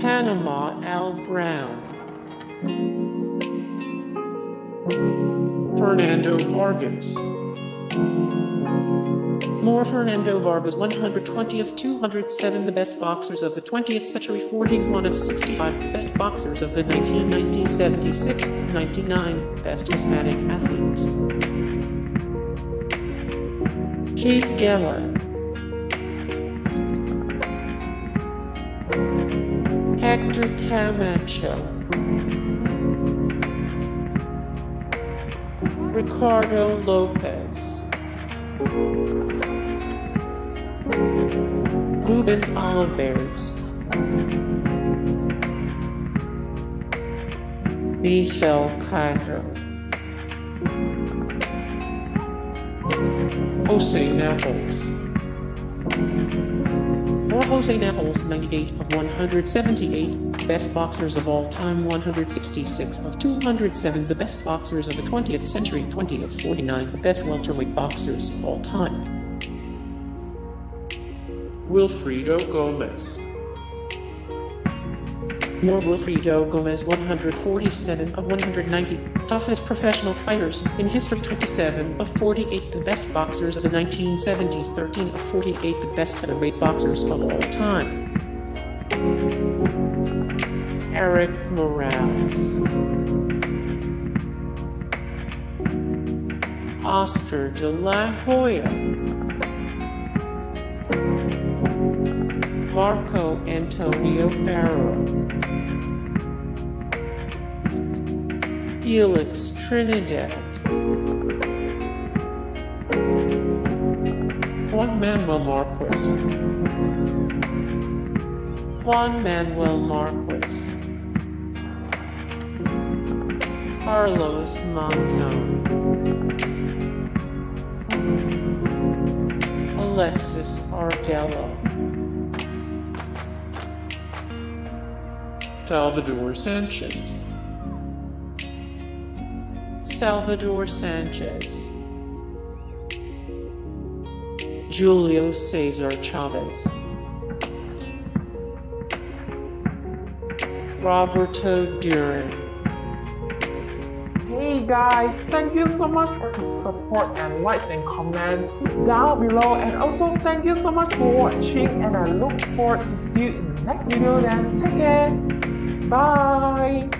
Panama Al Brown. Fernando Vargas. More Fernando Vargas 120 of 207 the best boxers of the 20th century 41 of 65 best boxers of the 1990s 76 99 best Hispanic athletes Kid Gavilan Hector Camacho. Ricardo Lopez. Ruben Olivares Miguel Cotto Jose Napoles or Jose Napoles 98 of 178, best boxers of all time 166 of 207, the best boxers of the 20th century 20 of 49, the best welterweight boxers of all time. Wilfredo Gomez more Wilfredo Gomez 147 of 190, toughest professional fighters in history 27 of 48, the best boxers of the 1970s 13 of 48, the best featherweight boxers of all time. Erik Morales Oscar de la Hoya Marco Antonio Barrera Felix Trinidad. Juan Manuel Marquez. Juan Manuel Marquez. Carlos Monzon. Alexis Arguello. Salvador Sanchez. Salvador Sanchez, Julio Cesar Chavez, Roberto Duran. Hey guys, thank you so much for the support and likes and comments down below and also thank you so much for watching and I look forward to see you in the next video then. Take care. Bye.